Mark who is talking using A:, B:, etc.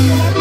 A: Yeah.